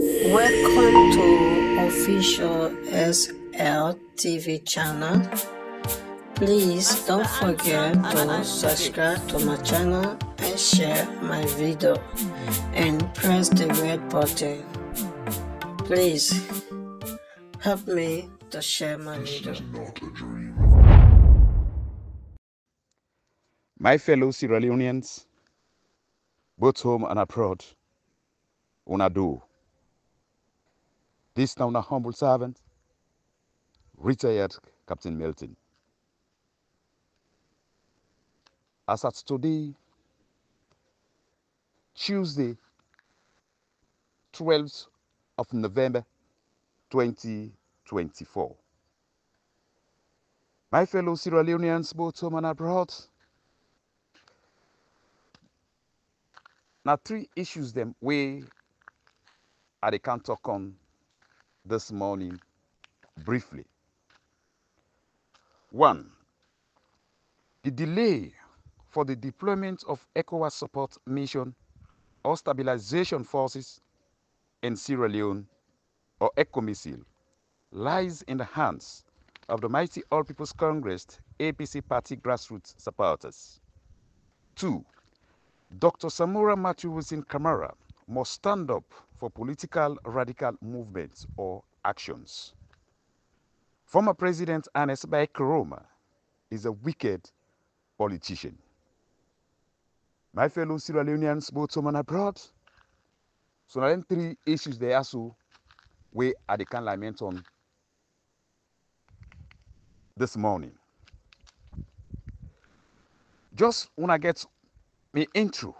Welcome to official SL TV channel. Please don't forget to subscribe to my channel and share my video and press the red button. Please help me to share my video. My fellow Sierra Leoneans, both home and abroad, una do. This now a humble servant, retired Captain Milton. As at today, Tuesday, 12th of November 2024. My fellow Sierra Leoneans, both home and abroad, Now, three issues them we I can talk on this morning briefly. One, the delay for the deployment of ECOWAS support mission or stabilization forces in Sierra Leone or ECOMISIL lies in the hands of the mighty All People's Congress APC party grassroots supporters. Two, Dr. Samura Matthew Wilson Kamara must stand up for political radical movements or actions. Former President Ernest Bai Koroma is a wicked politician. My fellow Sierra Leoneans, both home and abroad, so now three issues they also we are the can lament on this morning. Just when I get me intro,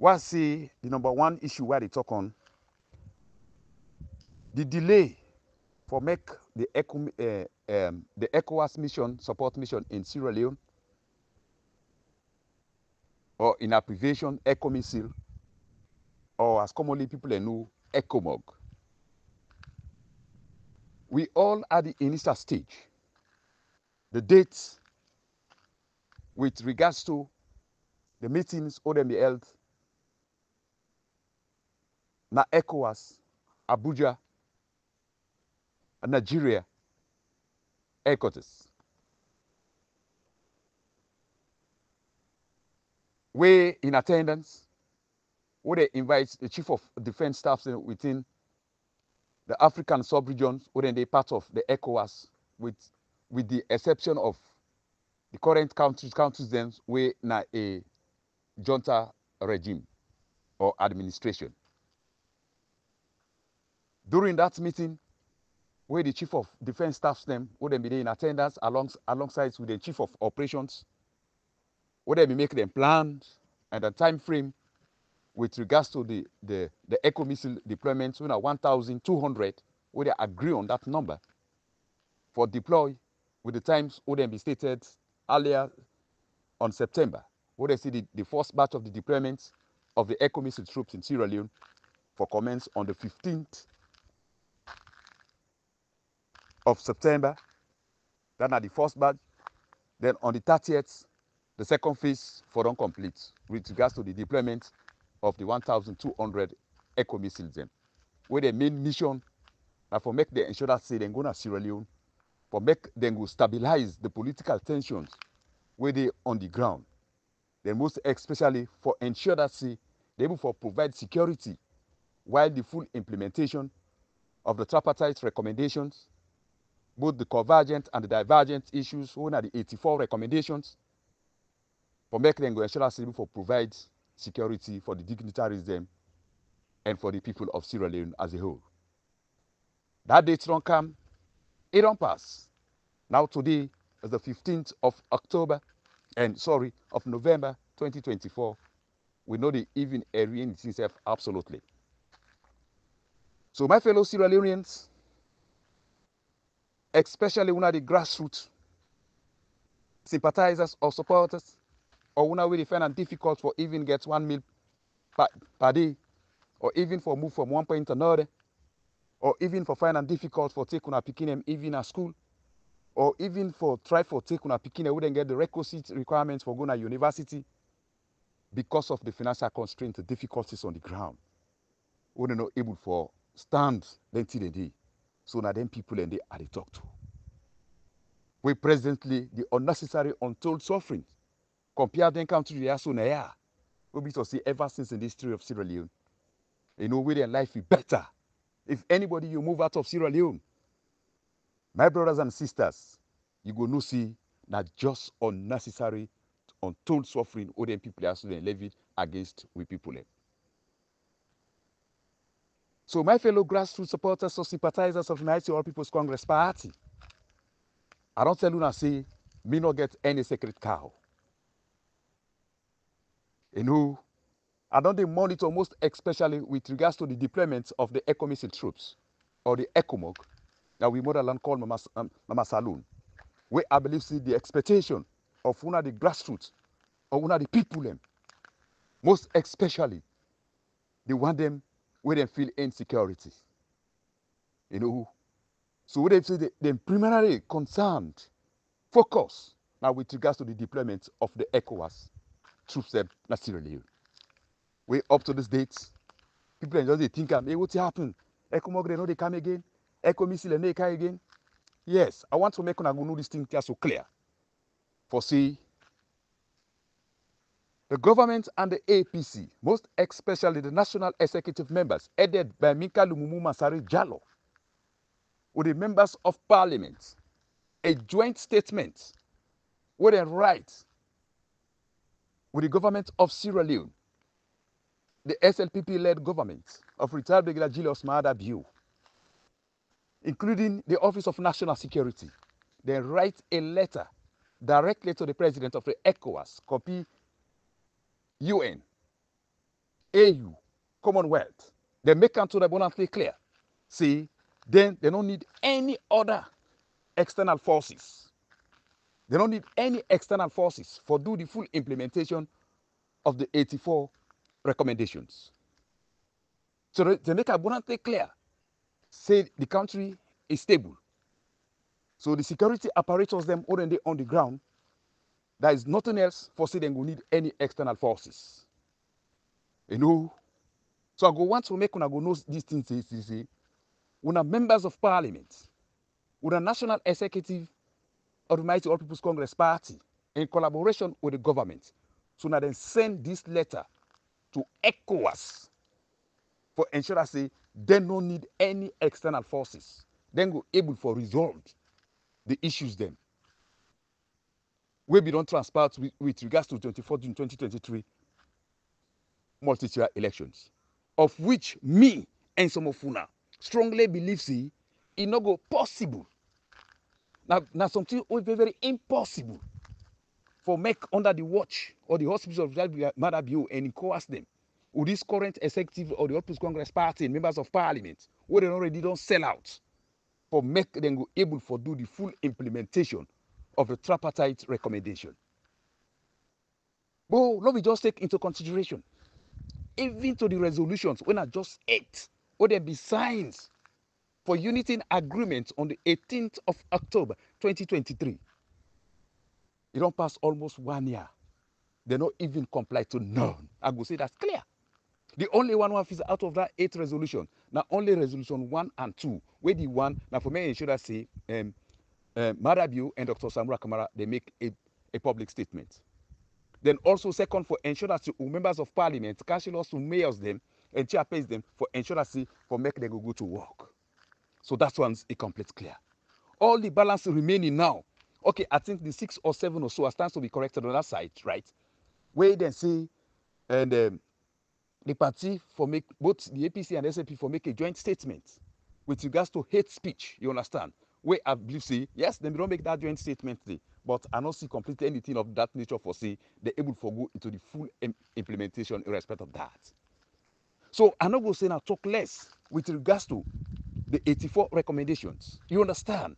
what the number one issue where they talk on the delay for make the ECO, uh, um, the ECOWAS mission support mission in Sierra Leone or in abbreviation ECOMISIL or as commonly people know ECOMOG. We all at the initial stage. The dates with regards to the meetings be held na ECOWAS, Abuja, Nigeria headquarters. We in attendance, where they invite the chief of defense staffs within the African sub-regions, where they part of the ECOWAS, with with the exception of the current countries, countries then we na a junta regime or administration. During that meeting, where the chief of defense staff them, where they be in attendance along, alongside with the chief of operations, where they be make them plans and the time frame with regards to the the the ECOMISIL deployment, when 1,200, would they agree on that number for deploy with the times where they be stated earlier on September, Would they see the, the first batch of the deployment of the ECOMISIL troops in Sierra Leone for commence on the 15th of September. Then at the first batch. Then on the 30th, the second phase for complete with regards to the deployment of the 1,200 eco missiles. Them, where the main mission now for make the ensure that say they go to Sierra Leone, for make them go stabilize the political tensions where they on the ground. Then most especially for ensure that say they able for provide security while the full implementation of the tripartite recommendations both the convergent and the divergent issues, one are the 84 recommendations, for make them go ensure that for provide security for the dignitaries them and for the people of Sierra Leone as a whole. That date don't come, it don't pass. Now today is the 15th of October, and sorry, of November 2024. We know the even area in itself absolutely. So my fellow Sierra Leoneans, especially of the grassroots sympathizers or supporters, or of the find it difficult for even get one meal per, per day, or even for move from one point to another, or even for find it difficult for take una picking them even at school, or even for try for take una picking them wouldn't get the requisite requirements for going to university because of the financial constraints, the difficulties on the ground. wey dem no able for stand dem dey so na dem people and they ah, are dey talk to wey presently the unnecessary untold suffering. Compare dem country dey so na ya wey be to see ever since in the history of sierra leone. You know wey their life be better. If anybody you move out of sierra leone my brothers and sisters you go know see na just unnecessary untold suffering wey dem people are so levy against we people. So my fellow grassroots supporters or sympathizers of United All People's Congress Party, I don't tell you now say me not get any sacred cow. You know, I don't dey monitor most especially with regards to the deployment of the ECOMISIL troops or the ECOMOG that we motherland call Mama, um, Mama Saloon. Where I believe see the expectation of one of the grassroots or one of the people them, most especially they want them where they feel insecurity. You know, so what they say they're primarily concerned, focus now with regards to the deployment of the ECOWAS troops them na Sierra Leone. We up to this date, people just they think, hey, what's happened? ECOMOG they know they come again, ECO missile they come again. Yes, I want to make una go know this thing just so clear. For see, the government and the APC, most especially the national executive members, headed by Mika Lumumu Masari Jallo, with the members of parliament, a joint statement with a right with the government of Sierra Leone, the SLPP-led government of retired Brigadier Julius Maada Bio, including the Office of National Security, they write a letter directly to the president of the ECOWAS, copy UN, AU, Commonwealth. They make them to the abundantly clear. See, then they don't need any other external forces. They don't need any external forces for do the full implementation of the 84 recommendations. So they, they make abundantly clear, say the country is stable. So the security apparatus them already on the ground, there is nothing else for them will need any external forces. You know, so I go want to make una go know these things say, say, una members of parliament, una national executive of the Mighty All People's Congress Party, in collaboration with the government, so now then send this letter to ECOWAS for ensure say they don't need any external forces. Then go able for resolve the issues them. We be don't transport with, with regards to 24 June 2023 multi-tier elections, of which me and some of una strongly believe see it not go possible. Now, now something wey very very impossible for make under the watch or the auspices of Mother Bio and coerce them with this current executive of the People's Congress Party and members of parliament wey dem already don sell out for make dem go able for do the full implementation of the tripartite recommendation. But let me just take into consideration even to the resolutions when I just eight wey there be signs for unity agreement on the 18th of October 2023. It don't pass almost one year. They not even comply to none. I go say that's clear. The only one one is out of that eight resolution. Now only resolution one and two. Where the one now for me ensure that say um, uh, Maada Bio and Dr. Samura Kamara they make a, a public statement. Then also second for ensure that members of parliament, councillors, mayors them and chairpersons them for that for make them go, to work. So that one's a complete clear. All the balance remaining now. Okay, I think the six or seven or so are stands to be corrected on that side, right? Where then see. and um, the party for make both the APC and SAP for make a joint statement with regards to hate speech. You understand? Where I believe say yes, they don't make that joint statement today, but I don't see completely anything of that nature for say they're able to go into the full Im implementation in respect of that. So not going to say now talk less with regards to the 84 recommendations. You understand?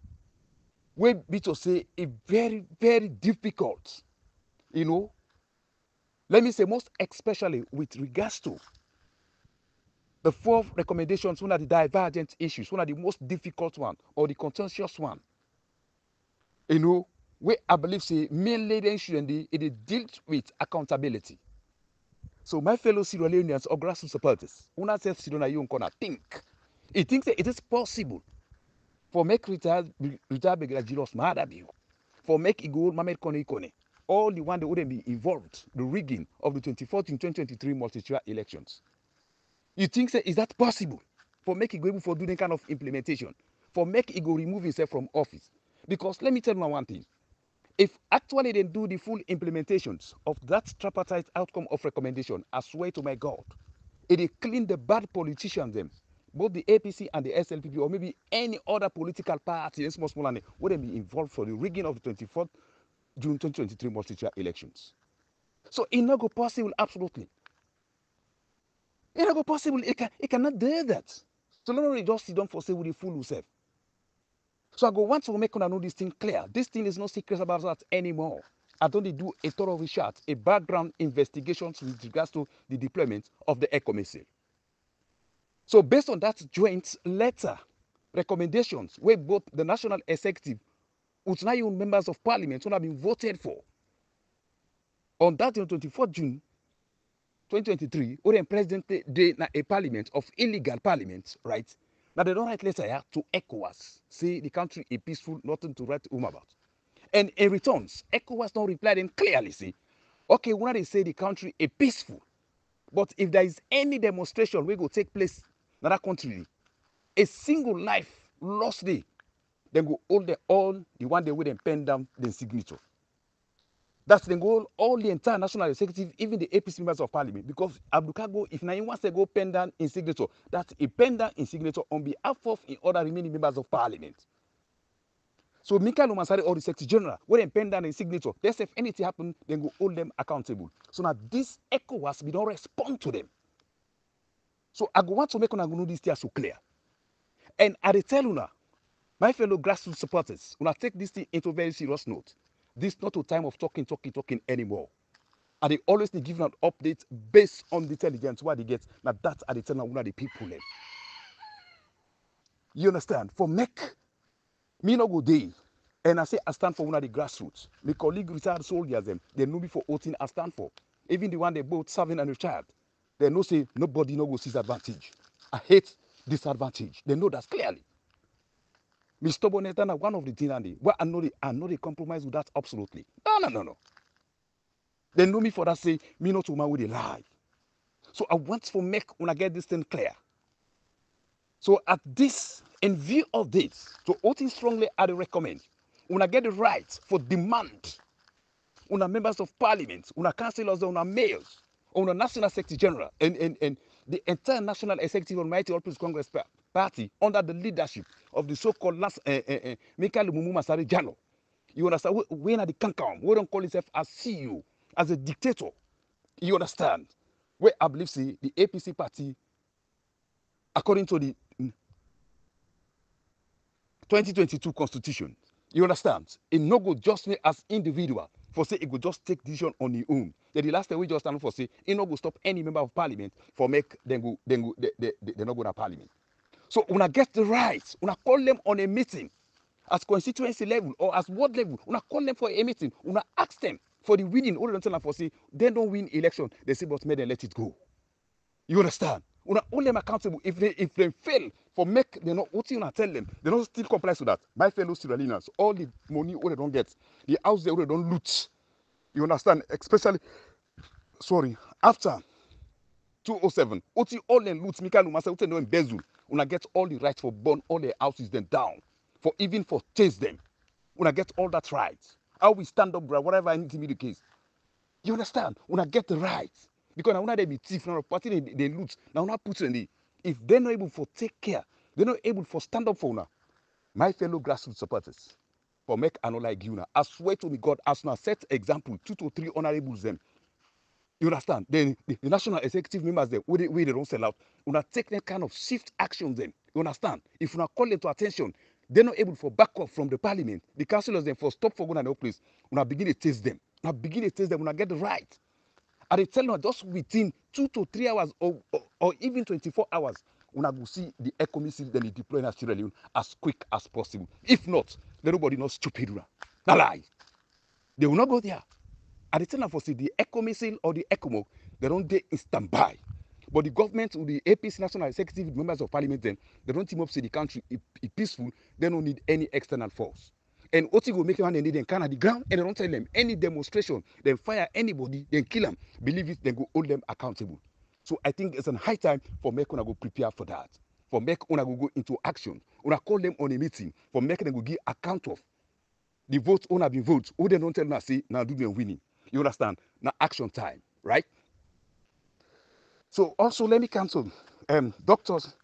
We be to say a very, very difficult, you know. Let me say most especially with regards to the four recommendations, one of the divergent issues, one of the most difficult one or the contentious one. You know, we I believe say mainly the issue and it deals with accountability. So my fellow Sierra Leoneans or grassroots supporters, una self Sierra you gonna think. It thinks that it is possible for make retired retired Begrajiros Maada Bio, for make Igor Mamed Kone Kone, all the one that wouldn't be involved, the rigging of the 2014 2023 multi-tier elections. You think say, is that possible for make Igor for doing kind of implementation, for make Igor remove himself from office? Because let me tell you one thing. If actually they do the full implementations of that tripartite outcome of recommendation, I swear to my God, it will clean the bad politicians them, both the APC and the SLPP, or maybe any other political party, small, small, and wouldn't be involved for the rigging of the 24th June 2023 multi elections. So it not go possible, absolutely. It not go possible. It, can, it cannot do that. So let me just sit down for say with the fool yourself. So I go want to make una know this thing clear. This thing is no secret about that anymore. I don't do a thorough research, a background investigation with regards to the deployment of the ECOMISIL. So based on that joint letter, recommendations where both the National Executive with nine members of parliament have been voted for on that on 24 June 2023, or president day a parliament of illegal parliament, right? Now they don't write letter here to ECOWAS, say the country is peaceful, nothing to write home about. And in returns, ECOWAS don't reply them clearly, say, okay, when they say the country is peaceful, but if there is any demonstration we go take place in that country, a single life lost day, then go hold the all the one day with them pen down the signature. That's the goal, all the entire national executive, even the APC members of parliament, because Abdukago, if to go pen down in signature, that's a pen down in signature on behalf of in other remaining members of parliament. So Michael Omasari or the Secretary General, when they pen down in signature, they say if anything happen, then go hold them accountable. So now this ECOWAS, we don't respond to them. So I go want to make know this thing so clear. And I tell now, my fellow grassroots supporters, I take this thing into very serious note, this is not a time of talking, talking, talking anymore. And they always need giving an update based on the intelligence what they get. Now that's at the time one of the people them. You understand? For make me not go day. And I say I stand for one of the grassroots. My colleague retired soldiers them, they know me for 18 I stand for. Even the one they both serving and retired. They know say nobody no go see advantage. I hate disadvantage. They know that clearly. Mr. Bonetana, one of the things, and well, I know they, I know they compromise with that absolutely. No, no, no, no. They know me for that, say, me not woman with a lie. So I want to make when I get this thing clear. So at this, in view of this, so is strongly I recommend, when I get the right for demand, when members of parliament, when a councillors, when our mayors, when national secretary general, and, and, and the entire national executive Mighty All People's Congress party under the leadership of the so-called last uh, uh, uh, Michael Masari Jalo. You understand? When are the Kankam? We don't call himself as CEO, as a dictator. You understand? Where I believe see the APC party, according to the 2022 constitution, you understand? It no go just me as individual for say it go just take decision on his own. Then the last time we just stand for say it no go stop any member of parliament for make them go then go they, they, they, they not go to parliament. So I get the right, I call them on a meeting as constituency level or as ward level, I call them for a meeting, I ask them for the winning, all don't tell them for say they don't win election, they say but may they let it go. You understand? I hold them accountable, if they if they fail for make they not what you tell them, they don't still comply to that. My fellow Sierra Leoneans, all the money all they don't get, the house they they don't loot. You understand? Especially sorry, after 207, Oti all them loot, Mikael Umasa, Oti no embezzle una get all the right for burn all the houses then down for even for chase them. Una get all that right how we stand up bro whatever i need to be the case. You understand? Una get the right because una dey be thief na party dey dey loot na una put in the if they no able for take care they no able for stand up for una my fellow grassroots supporters for make i no like you na i swear to me god as una set example two to three honourables dem You understand? Then the, the, national executive members there, we, we they don't sell out. Una take that kind of shift action then. You understand? If una call them to attention, they're not able for back up from the parliament. The councillors then for stop for going to no place. Una begin to test them. Una begin to test them. Una get the right. And they tell them just within two to three hours or, or, or even 24 hours, una go see the ECOMIS then deploy in Sierra Leone as quick as possible. If not, nobody knows stupid. Na lie. They will not go there. I tell them for say the ECO missile or the ECOMO, they don't dey in standby. But the government the apc national executive members of parliament dem they don team up say the country e, e peaceful. They no need any external force. And wetin go make one dem dem can at the ground and dem don tell them any demonstration. Dem fire anybody dem kill am believe it dem go hold them accountable. So i think it's a high time for make una go prepare for that. For make una go go into action. Una call them on a meeting. For make dem go give account of the vote una bin vote. Who dem don tell una say na do dem winning you understand Now action time right so also let me cancel um, doctors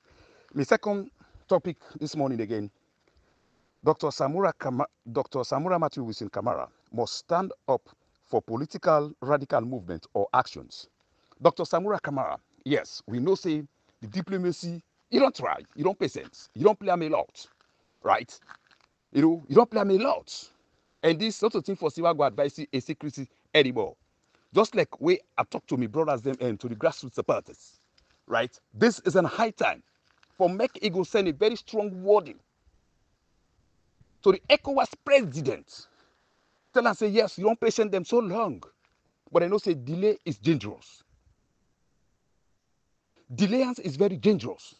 my second topic this morning again Dr. Samura, Kama, Dr. Samura Matthew Wilson Kamara must stand up for political radical movement or actions. Dr. Samura Kamara, yes, we know say the diplomacy, you don't try, you don't pay sense, you don't play them a lot, right? You know, you don't play them a lot. And this sort of thing for Siwa go advise a secrecy anymore. Just like way I talk to my brothers them and to the grassroots supporters, right? This is a high time for make Ego send a very strong wording to the ECOWAS president. Tell them, say, yes, you don't patient them so long. But I know, say, delay is dangerous. Delayance is very dangerous.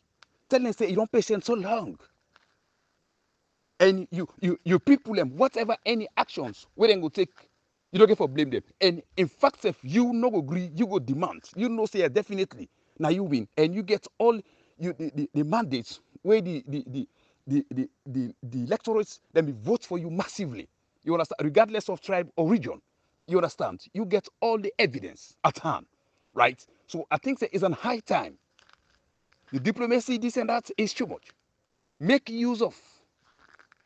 Tell them, say, you don't patient so long. And you, you, you people them, whatever any actions, we then go take, you don't get for blame them. And in fact, if you no agree, you go demand. You know, say, definitely, now you win. And you get all you the, the, the mandates where the, the, the, the, the, the, the electorates then vote for you massively. You understand? Regardless of tribe or region. You understand? You get all the evidence at hand, right? So I think it is an high time. The diplomacy, this and that is too much. Make use of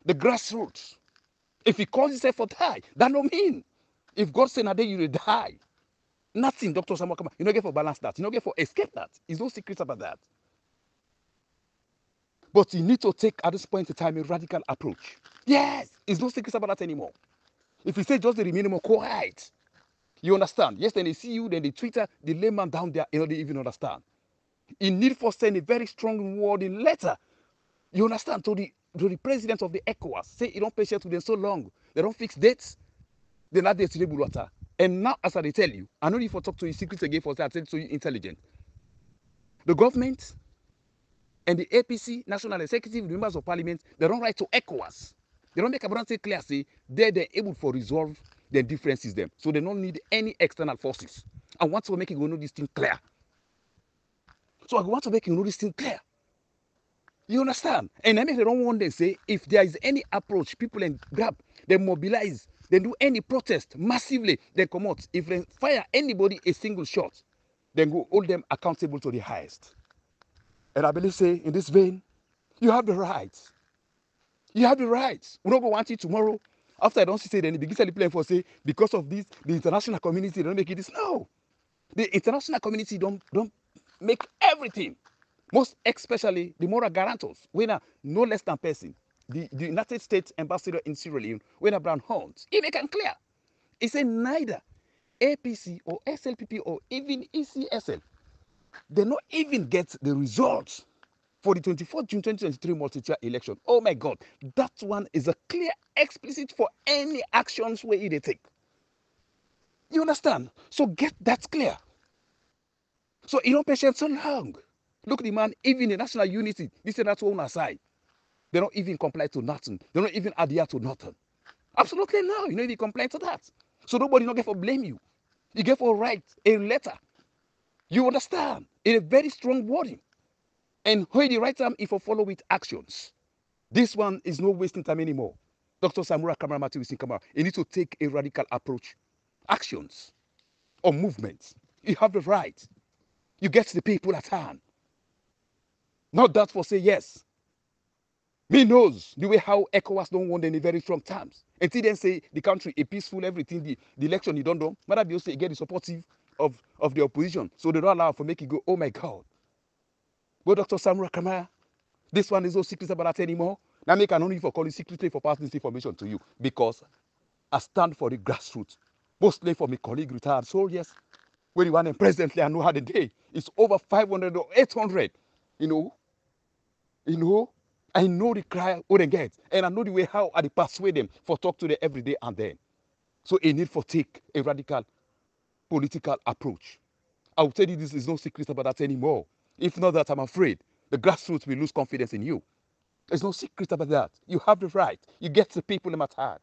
the grassroots. If he calls himself for die, that don't mean. If God said, day you will die. Nothing, Dr. Samuel You don't get for balance that. You don't get for escape that. There's no secrets about that. But you need to take, at this point in time, a radical approach. Yes, it's no secret about that anymore. If you say just the minimum, quiet. You understand? Yes, then they see you, then they Twitter, the layman down there, you know, they even understand. In need for send a very strong wording letter. You understand? To the to the president of the ECOWAS. Say you don't patient with them so long. They don't fix dates. They're not there to water. And now, as I tell you, I know if I talk to you secrets again for that, I tell you intelligent. The government and the APC, National Executive, members of Parliament, they don't write to ECOWAS. They don't make a clear, say they're, they're able to resolve their differences them. So they don't need any external forces. I want to make you know this thing clear. So I want to make you know this thing clear. You understand? And I make they don't want to say if there is any approach, people and grab, they mobilize, they do any protest massively, they come out. If they fire anybody a single shot, then go hold them accountable to the highest. And I believe, say, in this vein, you have the right. You have the right. We don't go want it tomorrow. After I don't see then begin to for say, because of this, the international community don't make it this. No. The international community don't don't make everything. Most especially the moral guarantors. We are no less than person. The, the United States ambassador in Sierra Leone, when Bryan Hunt, he make it clear. He said neither APC or SLPP or even ECSL they not even get the results for the 24th June 2023 multi-tier election. Oh my God, that one is a clear explicit for any actions where they take. You understand? So get that clear. So you don't patient so long. Look, the man, even the national unity, this is that's one aside. They don't even comply to nothing. They don't even adhere to nothing. Absolutely no. You know, they comply to that. So nobody not get for blame you. You get for write a letter you understand? In a very strong wording. And when the right time, if I follow with actions, this one is no wasting time anymore. Dr. Samura Kamara Matthew Kamara, you need to take a radical approach. Actions or movements. You have the right. You get the people at hand. Not that for say yes. Me knows the way how ECOWAS don't want any very strong terms. Until then say the country a peaceful, everything, the, the election you don't know. Mother be also get the supportive of, of the opposition. So they don't allow for make it go, oh my God. But Dr. Samura Kamara, this one is no secret about that anymore. Now make an only for calling secretly for passing this information to you because I stand for the grassroots, mostly for my colleague retired soldiers. When you want presently, I know how the day it's over 500 or 800. You know, you know, I know the cry what they get, and I know the way how I persuade them for talk to them every day and then. So a need for take a radical political approach. I will tell you this is no secret about that anymore. If not that, I'm afraid the grassroots will lose confidence in you. There's no secret about that. You have the right. You get the people in my heart.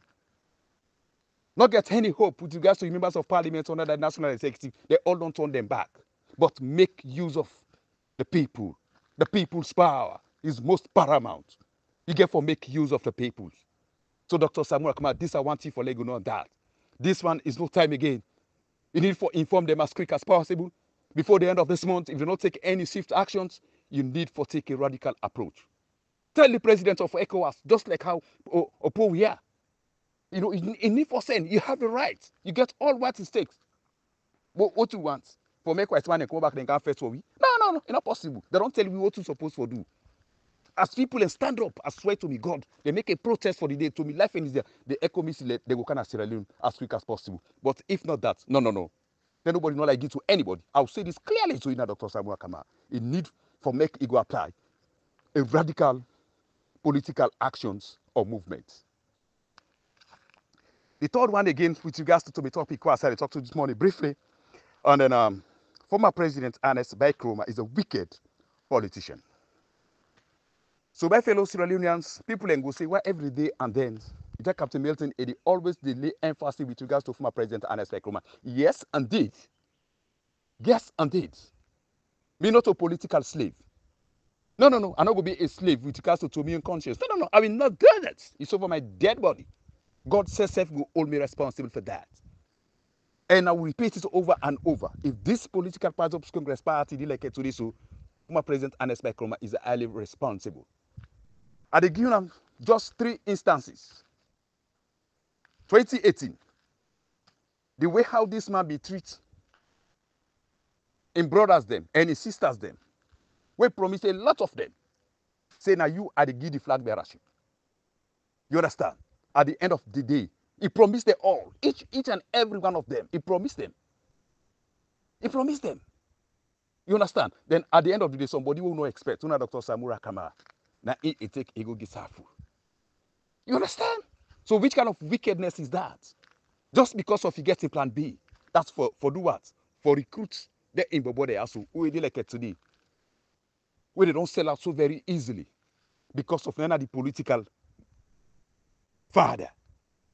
Not get any hope with regards to members of parliament under the national executive. They all don't turn them back. But make use of the people. The people's power is most paramount. You get for make use of the people. So Dr. Samura Kamara, this I want you for Lego, not that. This one is no time again. You need for inform them as quick as possible. Before the end of this month, if you don't take any swift actions, you need for take a radical approach. Tell the president of ECOWAS, just like how Opo we are. You know, in, need for send, you have the right. You get all what it takes. What, what you want? For make man and come back and can first for we? No, no, no, it's not possible. They don't tell you what you're supposed to do. As people and stand up, I swear to me, God, they make a protest for the day. To me, life is there. The echo me, they go kind of Sierra Leone as quick as possible. But if not that, no, no, no. Then nobody not like it to anybody. I'll say this clearly to you now, Dr. Samuel Kama. It need for make it go apply a radical political actions or movements. The third one again, with regards to, the topic I said I talked to this morning briefly, and then um, former President Ernest Bai is a wicked politician. So my fellow Sierra Leoneans, people go say, well, every day and then, you Captain Milton, it always delay emphasis with regards to former President Ernest Koroma. Yes, indeed. Yes, indeed. Me not a political slave. No, no, no. I'm not going to be a slave with regards to, to me conscience. No, no, no. I will not do that. It's over my dead body. God says self will hold me responsible for that. And I will repeat it over and over. If this political party of Congress party like to this, my president Ernest Koroma is highly responsible. At the given just three instances. 2018, the way how this man be treated in brothers them and his sisters them we promise a lot of them. Say now you are the give the flag bearership. You understand? At the end of the day, he promised them all, each, each and every one of them. He promised them. He promised them. You understand? Then at the end of the day, somebody will not expect. Una Dr. Samura Kamara. Now it, he take ego gisafu. You understand? So which kind of wickedness is that? Just because of you getting plan B. That's for, for do what? For recruits. They in they also. Who they like it today? where they don't sell out so very easily because of none of the political father.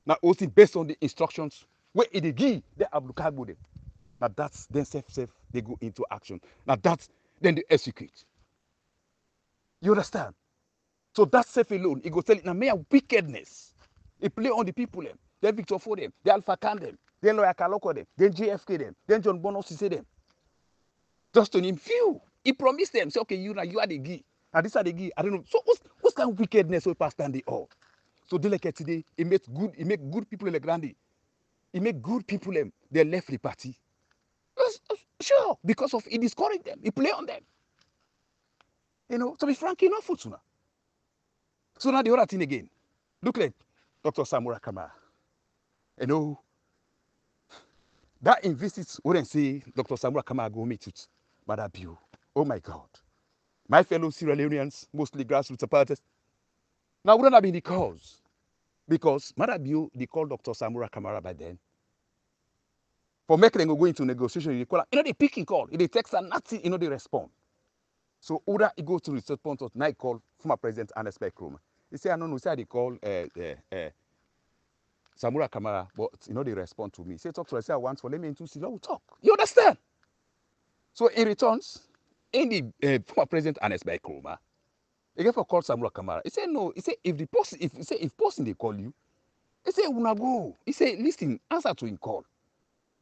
Now, also based on the instructions where it give, they have look at them. Now that's then safe, safe, they go into action. Now that's then they execute. You understand? So that safe alone, it go tell it now mere wickedness. It play on the people them, then Victor for them, then Alpha Can them, then Lawyer Kaloko them, then JFK them, then John Bonos say them. Just to name few. He promised them, say, okay, you now you are the key. And this are the key. I don't know. So what's what's kind of wickedness we pass stand the all? So they like today, he make good, he make good people like Randy. He make good people them. They left the party. Sure, because of he discouraged them, he play on them. You know, to be frank, enough for sooner. So now the other thing again. Look like Dr. Samura Kamara. You know, that invites wouldn't say Dr. Samura Kamara go meet it, but that view. Oh my God. My fellow Sierra Leoneans, mostly grassroots supporters, now wouldn't have been the cause. Because Madabiu, they called Dr. Samura Kamara by then. For making them go into negotiation, they call her, you know, they pick call. If they text and nothing, you know, they respond. So Oda, he go to the response of night call former President Ernest Koroma. He say, I don't know, say they call uh, uh, uh, Samura Kamara, but you know, they respond to me. He say, talk to us, say, I want for let me into see, we'll talk. You understand? So in returns, in the uh, former president Ernest Bai Koroma, he get for call Samura Kamara. He said no. He said if the person, if he say if person they call you, he said una go. He said listen, answer to him call.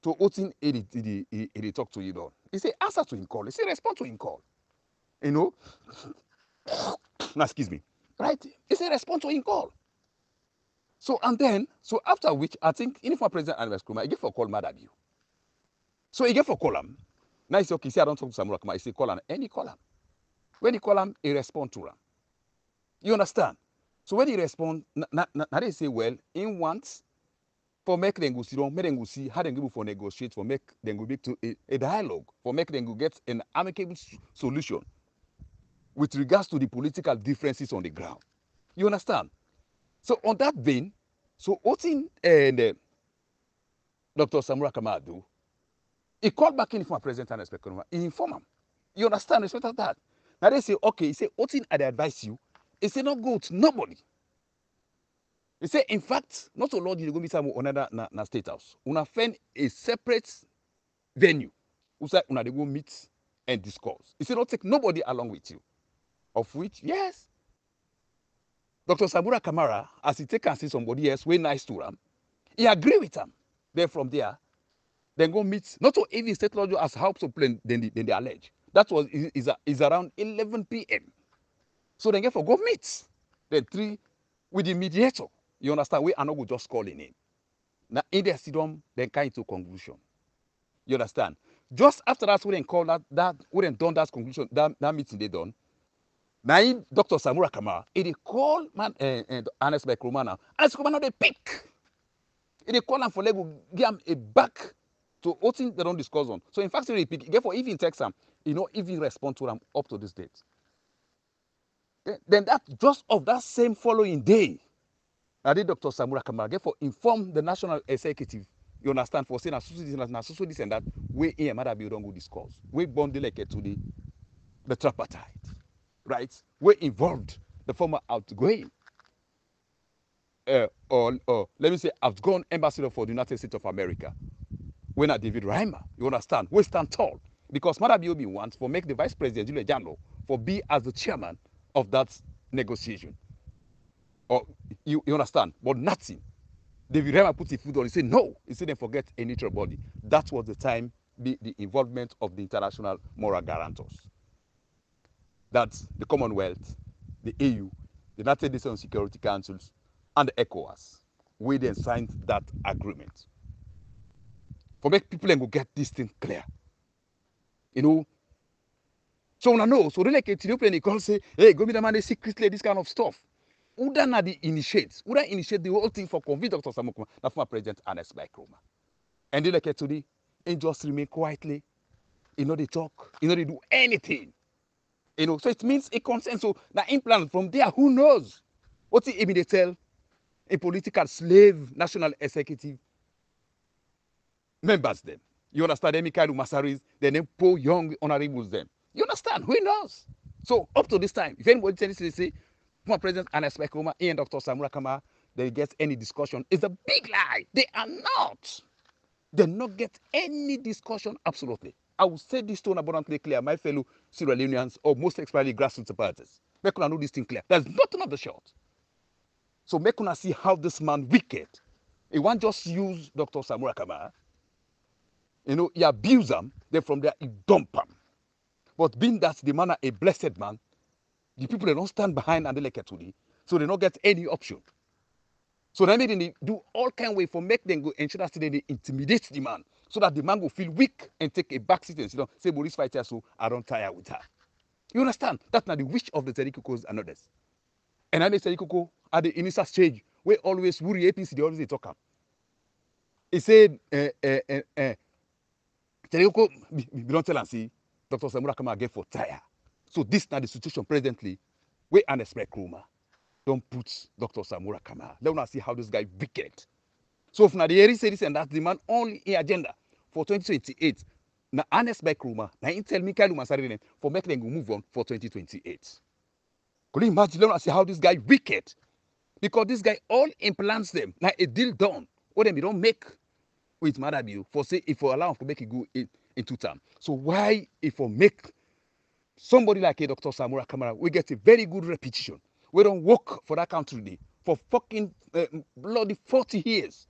To Otin, he, he, he, he, talk to you done. He said answer to him call. He said respond to him call. You know. no, excuse me. Right? He said respond to him call. So and then, so after which I think in former president Ernest Koroma, he get for call mad at you. So he get for call him. Now he say, okay, see, I don't talk to Samura Kamara. He say, call him. Any call him. When he call him, he respond to him. You understand? So when he respond, now they say, well, in wants for make them go see, make them go see how they go for negotiate, for make them go make to a, a dialogue, for make them go get an amicable solution with regards to the political differences on the ground. You understand? So on that vein, so Otin and uh, Dr. Samura Kamadu, He called back in former president and expect He informed him. You understand? Respect that. Now they say, okay, he what thing I advise you? He say, not go to nobody. He say, in fact, not to Lord, meet some another na, na state house. Una find a separate venue. Say una they go meet and discuss. He say, not take nobody along with you. Of which, yes. Dr. Samura Kamara, as he take and see somebody else, way nice to him, he agree with him. Then from there, then go meet, not so even state law as help to plan then, the, than they allege. That was is, is, around 11 p.m. So then for go meet. Then three with the mediator. You understand? We are not just calling in. Now in the sidom, then come to conclusion. You understand? Just after that, we then call that that we then done that conclusion, that, that meeting they done. Now Dr. Samura Kamara, it call man uh, uh, Ernest Bekromana. Ernest Bekromana they pick. It call him for leg give a back to what they don't discuss on. So in fact, they pick. Therefore, even text him, you know, even respond to them up to this date. Then that just of that same following day, I did Dr. Samura Kamara for inform the national executive. You understand for saying associate this and associate this and that we here mother be don't go discuss. We bond like to the the tripartite, right? We involved the former outgoing uh, or, or let me say outgoing ambassador for the United States of America. When at David Reimer, you understand? We stand tall because Mother Biobi wants for make the Vice President Juldeh Jalloh for be as the chairman of that negotiation. Or you, you understand? But nothing. David Reimer put his foot on. He said no. He said then forget a neutral body. That was the time the, the involvement of the international moral guarantors. That's the Commonwealth, the EU, the United Nations Security Councils, and the ECOWAS. We then signed that agreement. For make people and go get this thing clear. You know. So I know, so really like Ethiopia they call say, hey, go me the man they secretly this kind of stuff. Uda na the initiate, Uda initiate the whole thing for convince Dr. Samukuma, the former president Ernest Roma. And they like today, and just remain quietly. You know they talk, you know they do anything. You know, so it means a consent. So now implant from there, who knows? It even they tell a political slave national executive members them. You understand? Them Mikhail Masaris, the name poor young honorables them. You understand? Who knows? So up to this time, if anybody tells you say, former President Ernest Roma and Dr. Samura Kama, they get any discussion, it's a big lie. They are not. They not get any discussion, absolutely. I will say this tone abundantly clear, my fellow Sierra Leoneans or most especially grassroots parties. Make una know this thing clear. There's nothing of the short. So make una see how this man wicked. He won't just use Dr. Samura you know, he abuse them, then from there he dump them. But being that the man a blessed man, the people they don't stand behind and they like today, so they don't get any option. So they they do all kind of way for make them go ensure that they intimidate the man, so that the man will feel weak and take a back seat and sit down, say Maurice fighter, so I don't tire with her. You understand? That's not the wish of the Terikokos and others. And I the Terikoko at the initial stage, we always Wuri APC, they always talk up. He said, uh, uh, uh, uh, Tereko, we don't tell and see Dr. Samura come again for tire. So this now the situation presently, we unexpect Roma. Don't put Dr. Samura Kama. Let us see how this guy wicked. So if now the area say this and that's the man only in agenda for 2028. Now unexpect Roma. Now he tell Michael Umasari for making them move on for 2028. Could you imagine? Let us see how this guy wicked. Because this guy all implants them. Now a deal done. What them you don't make with Madabiu for say if we allow to make it go in, into time. So why if we make somebody like a Dr. Samura Kamara, we get a very good repetition. We don't work for that country for fucking uh, bloody 40 years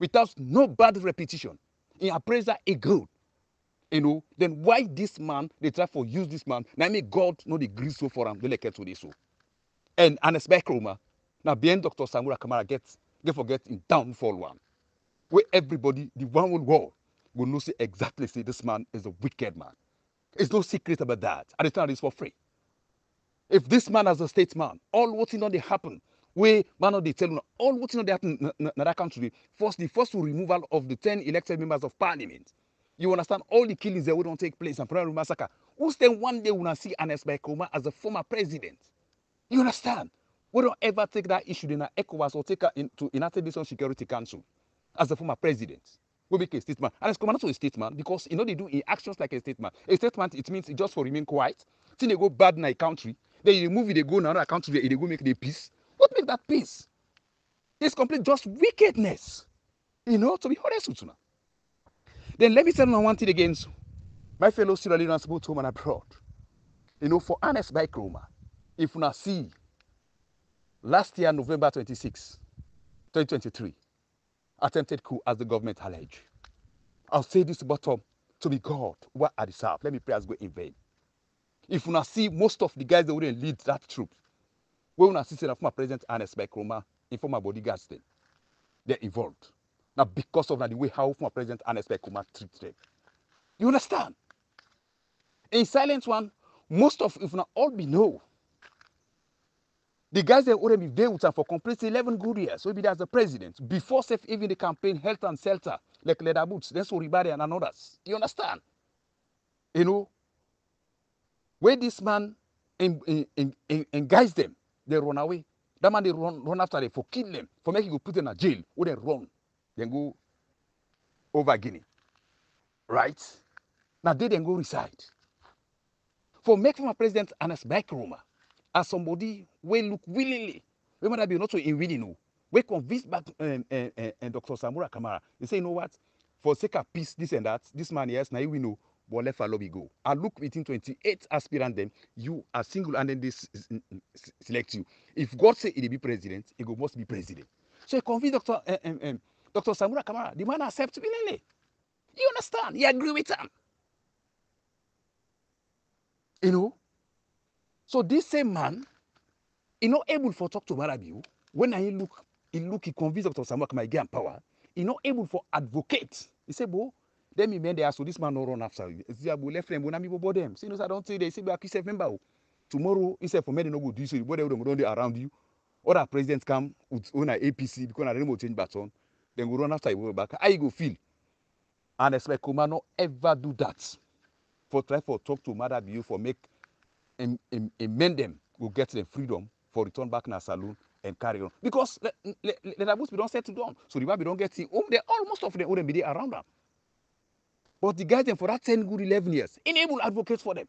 without no bad repetition. In appraiser, a good. You know, then why this man, they try for use this man, now may God know the grace so for him, they like to this so. And unexpected Roma, now being Dr. Samura Kamara gets, get forget in downfall one where everybody, the one world, will know say exactly say this man is a wicked man. It's no secret about that. And it's not this for free. If this man as a statesman, all what's in they happen, we man they tell you all what's in they happen in that country. First, the first removal of the 10 elected members of parliament. You understand all the killings that will don't take place and primary massacre. Who's then one day will see Anes Baikoma as a former president? You understand? We don't ever take that issue in our ECOWAS or take it into United Nations Security Council as the former president. wey make a statement and as commander to a statement because e no dey do im actions like a statement a statement it means e just for remain quiet thing dey go bad na a country then you dey move e dey go na another country e dey go make the peace what make that peace it's complete just wickedness you know to be honest with una then let me tell una one thing again my fellow sierra leoneans both home and abroad you know for honest bike roma if una see last year november 26 2023 attempted coup as the government alleged. I'll say this bottom to be God, what I deserve. Let me pray as go in vain. If una see most of the guys that wouldn't lead that troop, we una see say former president Ernest Bai Koroma in former bodyguards then, they're involved. Now because of the way how former president Ernest Bai Koroma treats them. You understand? In silent one, most of if not all be know the guys that already there with him for complete 11 good years, maybe as the president, before safe even the campaign health and shelter, like leather boots, that's everybody and others. You understand? You know, where this man in, in, in, in them, they run away. That man they run, run after them for kill them, for making you put in a jail, or they run, then go over Guinea. Right? Now they then go reside. For making my president Anas Bakroma, as somebody wey look willingly wey matter be not so in willing o wey convince back um, um, um, um, dr samura kamara he say you know what for sake of peace this and that this man yes he win o but let fallow go and look between twenty-eight aspirants dem you are single and then they select you if god say he dey be president he go must be president so he convince dr um, um, um, dr samura kamara the man accept willingly you understand he agree with am you know so this same man, he not able for talk to Marabiu. When he look, he look, he convince Dr. Samuel Kamai get power. He not able for advocate. He say, "Bo, them me men there, so this man no run after you. "Bo left them, I'm bobo them. See, no, I don't say they say, "But I member." Tomorrow, he said, "For men no go do so. But they don't run around you. Other presidents come with own APC because they don't change baton. Then go run after you back. How you go feel? And expect Kuma not ever do that. For try for talk to Marabiu for make and, and, and them will get the freedom for return back in a saloon and carry on. Because the le, le, don't settle down. So the Bible don't get see home. They almost of them wouldn't be there around them. But the guys them for that 10 good 11 years, enable advocates for them.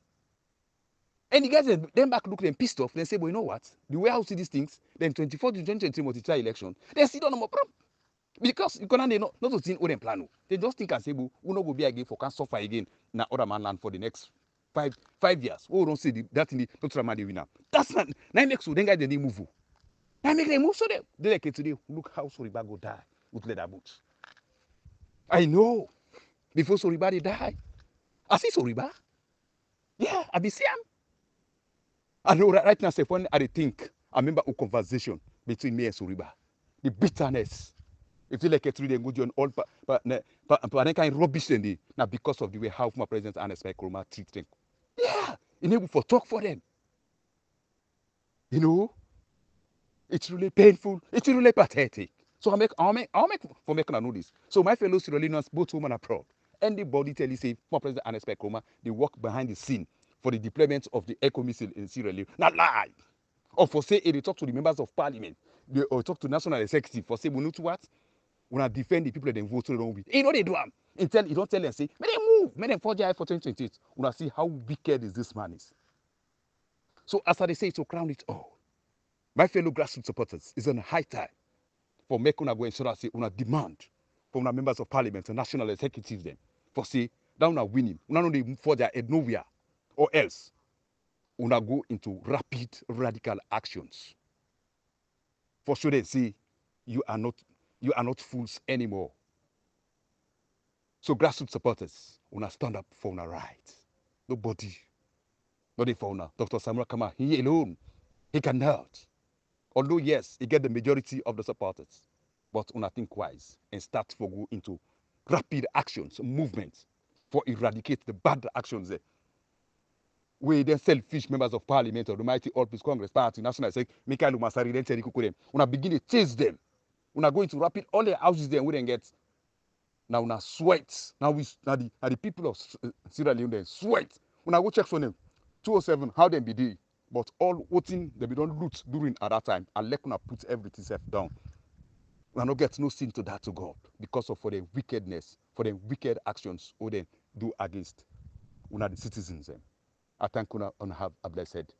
And the guys then back look them pissed off. They say, well, you know what? The way I see these things, then 24 to 2023 multi election, they don't know more problem. Because you can't not not to what them plan. They just think and say, well, we not go be again for can suffer again. Now other man land for the next five five years we don say the, that thing no trauma dey win am that's not na make so dem guys dey move o na im make dem move so dem dey like today look how soriba go die with leather boot i know before soriba dey die i see soriba yeah i be see i know right, now sef when i think i remember a conversation between me and soriba the bitterness if you like three dem go join all pa pa pa pa kind rubbish dey na because of the way how former president Ernest Bai Koroma treat dem Yeah, enable for talk for them. You know, it's really painful. It's really pathetic. So I make, I'll make, I'll make for making I this. So my fellow Sierra Leoneans, both home and abroad, anybody tell you say, for President Ernest Bai Koroma, they work behind the scene for the deployment of the ECOMISIL in Sierra Leone. Not lie. Or for say, they talk to the members of parliament, they, or talk to national executive for say, we know to what? When I defend the people that they vote so wrong with. You know they do them. tell, you don't tell them, say, may they move, may them forge for 2028. When I see how wicked is this man is. So as I say, to crown it all, my fellow grassroots supporters, it's on high time for making go ensure una demand from our members of parliament and national executives then for say that una winning, una no dey for their head nowhere or else una go into rapid radical actions. For sure they say you are not you are not fools anymore. So grassroots supporters, una stand up for una right. Nobody, not for una. Dr. Samura Kamara, he alone, he cannot. Although yes, he get the majority of the supporters, but una think wise and start for go into rapid actions, movements for eradicate the bad actions there. We then selfish members of parliament of the mighty All Peace Congress Party, National Say, Michael Umasari, then Terry Kukurem. Una begin to chase them. Una go into rapid all the houses there, we then get now una sweat now we now the now the people of uh, sierra leone dem sweat una go check for them 207 how dem be dey but all wetin dem be don loot during at that time and let una put everything sef down una no get no sin to that to god because of for the wickedness for the wicked actions wey dem do against una the citizens i thank una una have a blessed.